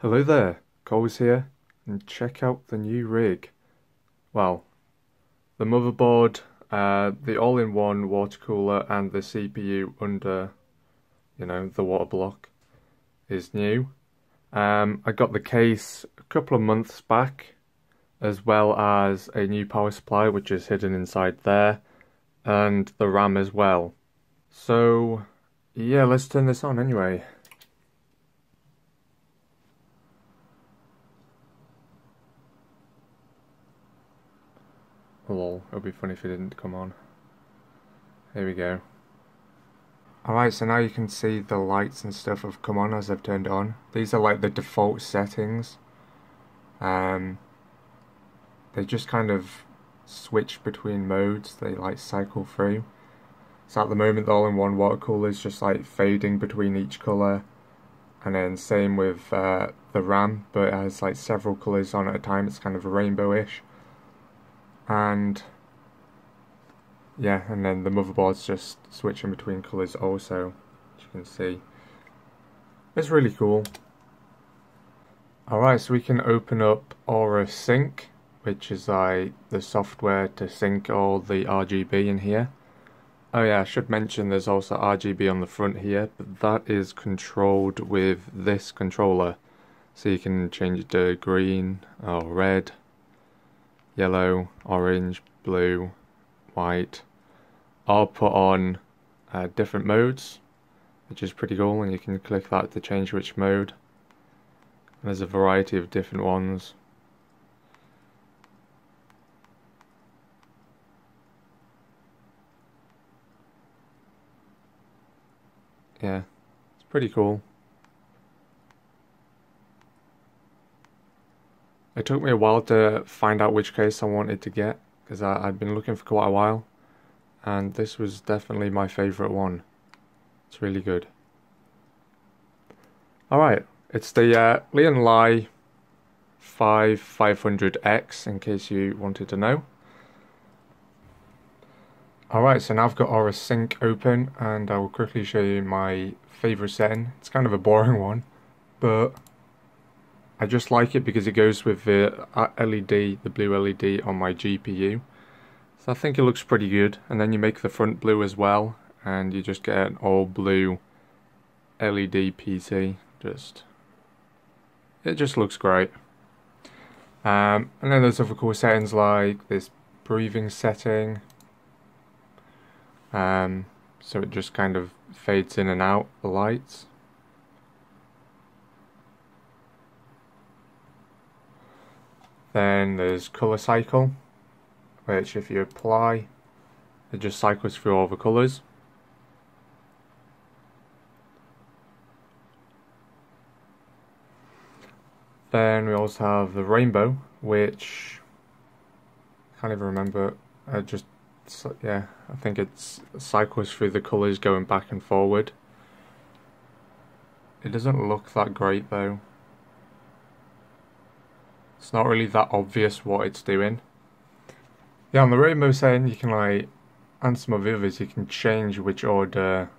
Hello there, Koles here, and check out the new rig. Well, the motherboard, uh, the all-in-one water cooler and the CPU under, you know, the water block is new. Um, I got the case a couple of months back, as well as a new power supply which is hidden inside there, and the RAM as well. So, yeah, let's turn this on anyway. Lol, it would be funny if it didn't come on. Here we go. Alright, so now you can see the lights and stuff have come on as I've turned on. These are like the default settings. Um, they just kind of switch between modes, they like cycle through. So at the moment the all-in-one water cooler is just like fading between each colour. And then same with uh, the RAM, but it has like several colours on at a time, it's kind of rainbowish and yeah and then the motherboard's just switching between colours also as you can see. It's really cool. Alright so we can open up Aura Sync which is like the software to sync all the RGB in here. Oh yeah I should mention there's also RGB on the front here but that is controlled with this controller. So you can change it to green or red yellow, orange, blue, white. I'll put on uh, different modes, which is pretty cool, and you can click that to change which mode. And there's a variety of different ones. Yeah, it's pretty cool. It took me a while to find out which case I wanted to get because I'd been looking for quite a while and this was definitely my favourite one. It's really good. Alright, it's the uh, Lian Li 5500X in case you wanted to know. Alright, so now I've got Aura Sync open and I will quickly show you my favourite setting. It's kind of a boring one, but I just like it because it goes with the uh, LED, the blue LED on my GPU. So I think it looks pretty good. And then you make the front blue as well, and you just get an all blue LED PC. Just, it just looks great. Um, and then there's other cool settings like this breathing setting. Um, so it just kind of fades in and out the lights. Then there's colour cycle, which if you apply, it just cycles through all the colours. Then we also have the rainbow, which I can't even remember. I just yeah, I think it's cycles through the colours going back and forward. It doesn't look that great though. It's not really that obvious what it's doing. Yeah, on the rainbow setting, you can like, and some of the others, you can change which order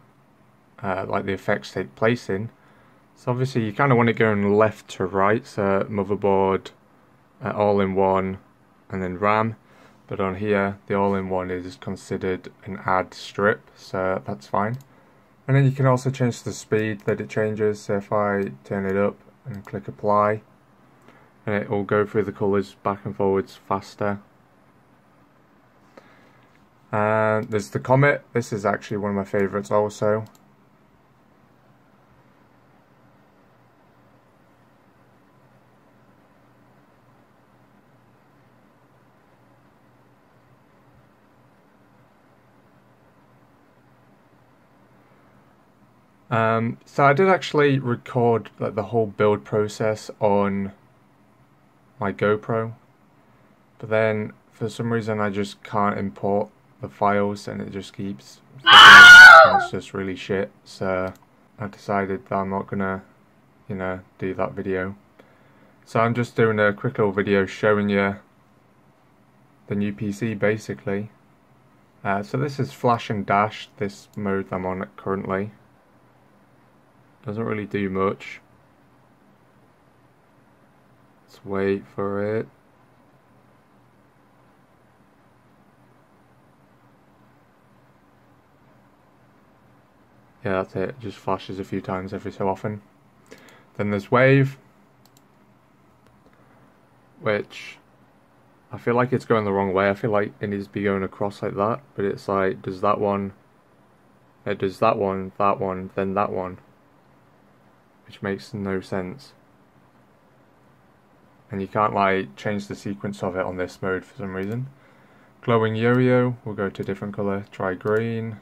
uh, like the effects take place in. So obviously you kind of want it going left to right, so motherboard, uh, all-in-one, and then RAM. But on here, the all-in-one is considered an add strip, so that's fine. And then you can also change the speed that it changes, so if I turn it up and click apply, and it will go through the colours back and forwards faster. And there's the Comet, this is actually one of my favourites also. Um, so I did actually record like, the whole build process on my GoPro. But then for some reason I just can't import the files and it just keeps it's just really shit. So I decided that I'm not gonna, you know, do that video. So I'm just doing a quick little video showing you the new PC basically. Uh, so this is Flash and Dash, this mode I'm on currently. Doesn't really do much. Let's wait for it. Yeah, that's it. it. Just flashes a few times every so often. Then there's wave, which I feel like it's going the wrong way. I feel like it needs to be going across like that, but it's like, does that one, it does that one, that one, then that one, which makes no sense. And you can't like change the sequence of it on this mode for some reason. Glowing yo-yo, we'll go to a different colour, try green.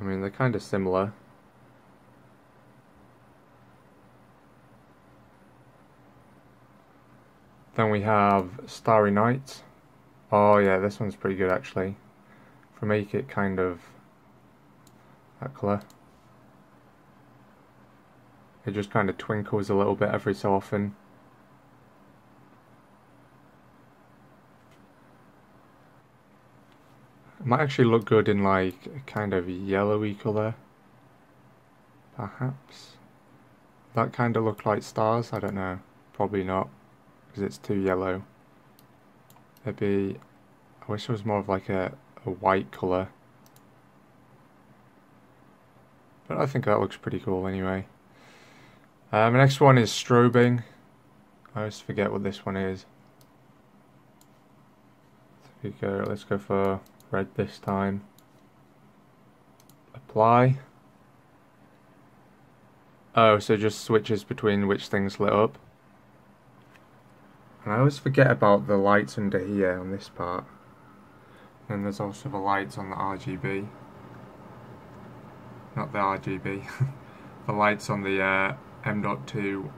I mean, they're kind of similar. Then we have Starry Night. Oh yeah, this one's pretty good actually. If we make it kind of that colour. It just kind of twinkles a little bit every so often. It might actually look good in like a kind of yellowy colour. Perhaps. That kind of look like stars? I don't know. Probably not because it's too yellow. Maybe, I wish it was more of like a, a white colour. But I think that looks pretty cool anyway. Um, the next one is strobing. I always forget what this one is. Go, let's go for red this time. Apply. Oh, so just switches between which things lit up. And I always forget about the lights under here on this part. And there's also the lights on the RGB. Not the RGB. the lights on the uh, M.2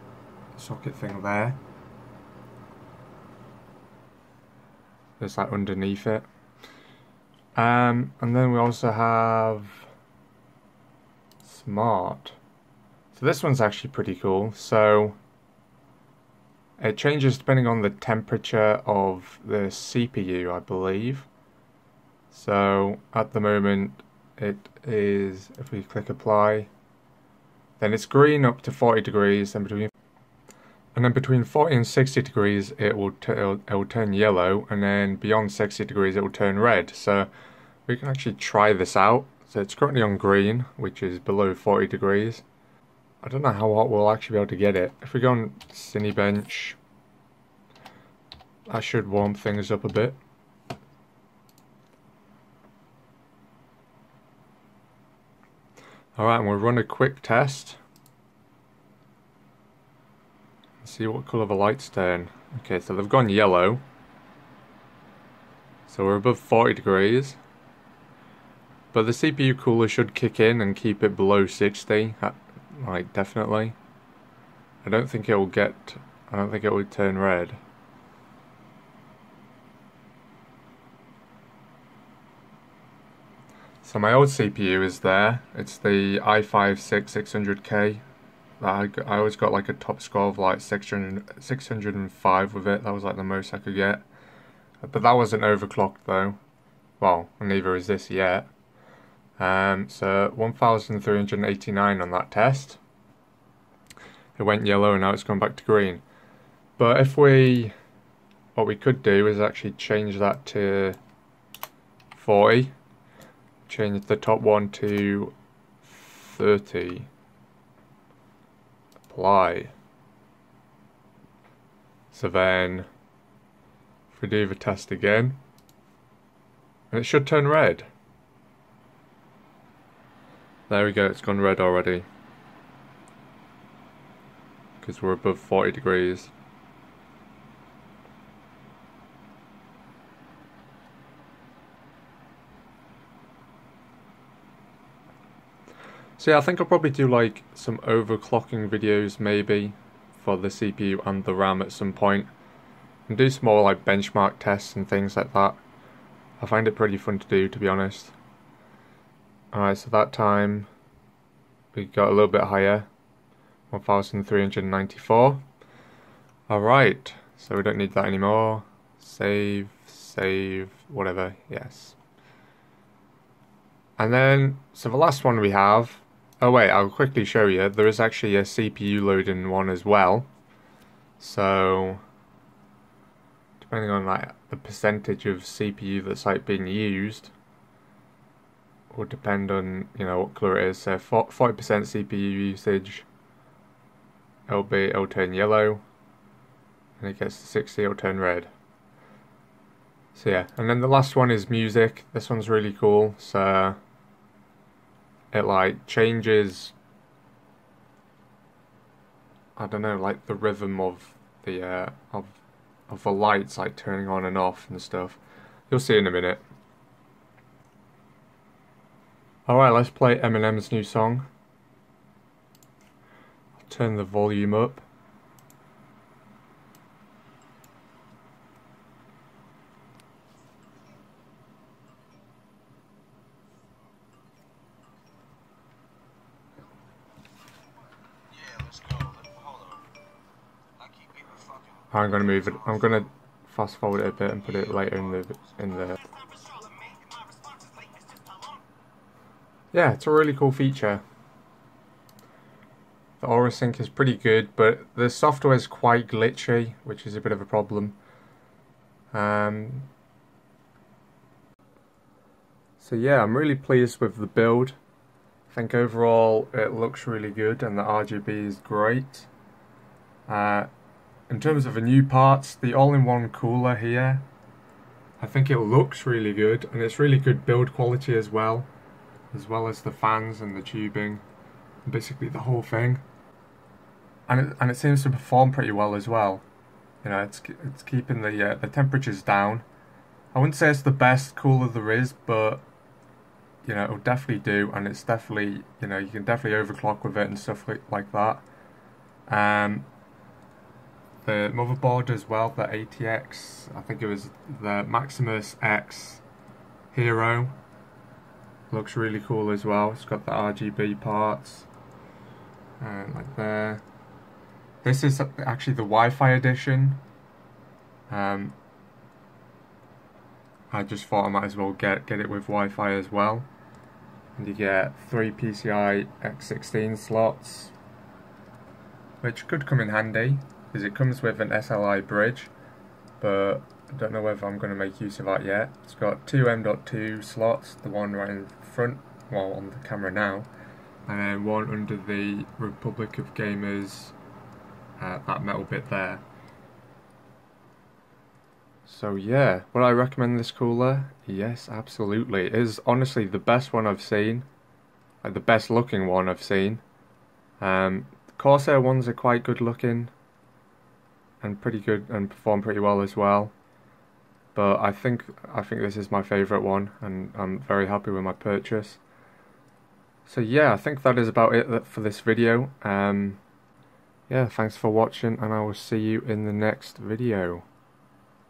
socket thing there. There's like underneath it. Um, and then we also have Smart. So this one's actually pretty cool. So it changes depending on the temperature of the CPU, I believe. So at the moment it is, if we click apply, then it's green up to 40 degrees, and between and then between 40 and 60 degrees it will, it'll, it will turn yellow, and then beyond 60 degrees it will turn red. So we can actually try this out. So it's currently on green, which is below 40 degrees. I don't know how hot we'll actually be able to get it. If we go on Cinebench, that should warm things up a bit. Alright, and we'll run a quick test. See what colour the lights turn. Okay, so they've gone yellow. So we're above 40 degrees. But the CPU cooler should kick in and keep it below 60 uh, like definitely. I don't think it will get, I don't think it will turn red. So my old CPU is there, it's the i5-6600K. I, I always got like a top score of like 600, 605 with it, that was like the most I could get. But that wasn't overclocked though. Well, neither is this yet. Um, so 1,389 on that test. It went yellow and now it's gone back to green. But if we, what we could do is actually change that to 40. Change the top one to 30. Apply. So then, if we do the test again, and it should turn red. There we go, it's gone red already. Because we're above 40 degrees. So yeah, I think I'll probably do like some overclocking videos maybe for the CPU and the RAM at some point. And do some more like benchmark tests and things like that. I find it pretty fun to do to be honest. Alright, so that time we got a little bit higher, 1394. Alright, so we don't need that anymore. Save, save, whatever, yes. And then, so the last one we have Oh wait, I'll quickly show you. There is actually a CPU load in one as well. So, depending on like the percentage of CPU that's like being used, will depend on you know what colour it is. So, forty percent CPU usage, it'll be it'll turn yellow, and it gets to sixty, it'll turn red. So yeah, and then the last one is music. This one's really cool. So it like changes I don't know, like the rhythm of the uh, of of the lights like turning on and off and stuff. You'll see in a minute. Alright, let's play Eminem's new song. I'll turn the volume up. I'm gonna move it. I'm gonna fast forward it a bit and put it later in the in the. Yeah, it's a really cool feature. The Aura Sync is pretty good, but the software is quite glitchy, which is a bit of a problem. Um, so yeah, I'm really pleased with the build. I think overall it looks really good and the RGB is great. Uh, in terms of the new parts, the all-in-one cooler here, I think it looks really good and it's really good build quality as well, as well as the fans and the tubing, basically the whole thing. And it, and it seems to perform pretty well as well. You know, it's it's keeping the uh, the temperatures down. I wouldn't say it's the best cooler there is, but you know, it'll definitely do, and it's definitely, you know, you can definitely overclock with it and stuff like, like that. Um, the motherboard as well, the ATX, I think it was the Maximus X Hero. Looks really cool as well. It's got the RGB parts, and like there. This is actually the Wi-Fi edition. Um, I just thought I might as well get get it with Wi-Fi as well. And you get three PCI X16 slots, which could come in handy because it comes with an SLI bridge but I don't know whether I'm going to make use of that yet. It's got two M.2 slots, the one right in front, well on the camera now, and then one under the Republic of Gamers, uh, that metal bit there. So yeah, would I recommend this cooler? Yes, absolutely. It is honestly the best one I've seen, like the best looking one I've seen. Um, Corsair ones are quite good looking, and pretty good and perform pretty well as well. But I think I think this is my favourite one, and I'm very happy with my purchase. So yeah, I think that is about it for this video. Um, yeah, thanks for watching, and I will see you in the next video.